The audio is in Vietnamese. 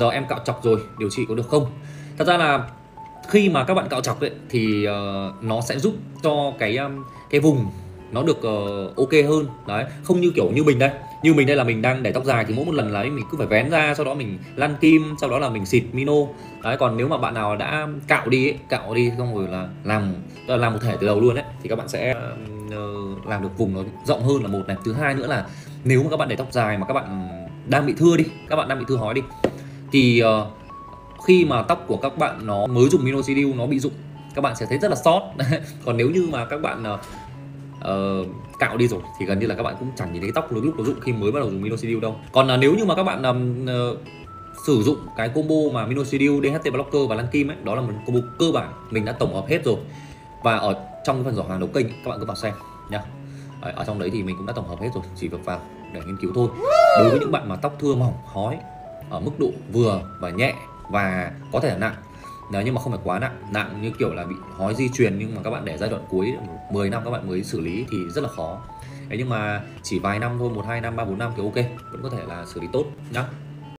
giờ em cạo chọc rồi điều trị có được không? Thật ra là khi mà các bạn cạo chọc ấy thì uh, nó sẽ giúp cho cái um, cái vùng nó được uh, ok hơn. Đấy không như kiểu như mình đây. Như mình đây là mình đang để tóc dài thì mỗi một lần là mình cứ phải vén ra sau đó mình lăn kim sau đó là mình xịt mino. Đấy còn nếu mà bạn nào đã cạo đi ấy, cạo đi xong rồi là làm là làm một thể từ đầu luôn đấy thì các bạn sẽ uh, làm được vùng nó rộng hơn là một này. Thứ hai nữa là nếu mà các bạn để tóc dài mà các bạn đang bị thưa đi các bạn đang bị thưa hói đi thì uh, khi mà tóc của các bạn nó mới dùng minoxidil nó bị rụng các bạn sẽ thấy rất là sót. Còn nếu như mà các bạn uh, cạo đi rồi thì gần như là các bạn cũng chẳng nhìn thấy tóc lúc lúc nó rụng khi mới bắt đầu dùng minoxidil đâu. Còn uh, nếu như mà các bạn um, uh, sử dụng cái combo mà minoxidil DHT blocker và lan kim ấy đó là một combo cơ bản mình đã tổng hợp hết rồi. Và ở trong cái phần giỏ hàng đấu kênh các bạn cứ vào xem nhá. Ở, ở trong đấy thì mình cũng đã tổng hợp hết rồi chỉ việc vào để nghiên cứu thôi. Đối với những bạn mà tóc thưa mỏng hói ở mức độ vừa và nhẹ và có thể là nặng. Nếu nhưng mà không phải quá nặng. Nặng như kiểu là bị hói di truyền nhưng mà các bạn để giai đoạn cuối 10 năm các bạn mới xử lý thì rất là khó. Đấy nhưng mà chỉ vài năm thôi, một, hai năm, ba, bốn năm thì ok, vẫn có thể là xử lý tốt nhá.